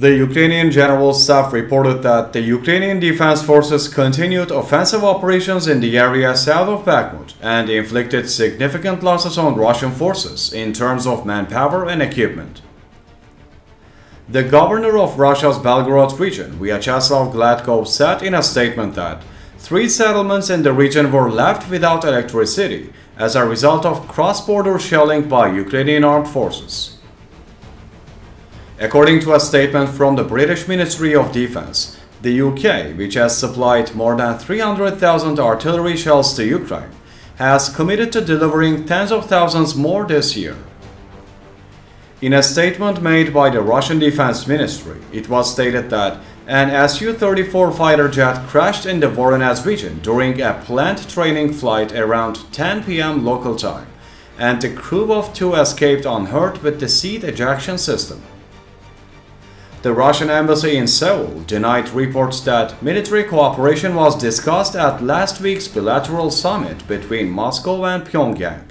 The Ukrainian General Staff reported that the Ukrainian Defense Forces continued offensive operations in the area south of Bakhmut and inflicted significant losses on Russian forces in terms of manpower and equipment. The governor of Russia's Belgorod region, Vyacheslav Gladkov, said in a statement that three settlements in the region were left without electricity as a result of cross-border shelling by Ukrainian armed forces. According to a statement from the British Ministry of Defense, the UK, which has supplied more than 300,000 artillery shells to Ukraine, has committed to delivering tens of thousands more this year. In a statement made by the Russian Defense Ministry, it was stated that an Su-34 fighter jet crashed in the Voronezh region during a planned training flight around 10 p.m. local time, and the crew of two escaped unhurt with the seat ejection system. The Russian embassy in Seoul denied reports that military cooperation was discussed at last week's bilateral summit between Moscow and Pyongyang.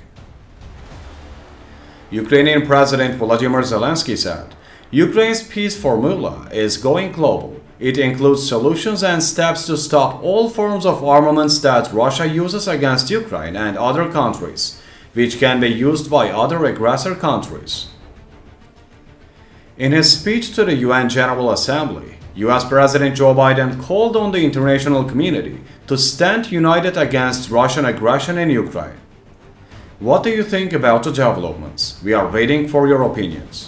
Ukrainian President Volodymyr Zelensky said, Ukraine's peace formula is going global. It includes solutions and steps to stop all forms of armaments that Russia uses against Ukraine and other countries, which can be used by other aggressor countries. In his speech to the UN General Assembly, US President Joe Biden called on the international community to stand united against Russian aggression in Ukraine. What do you think about the developments? We are waiting for your opinions.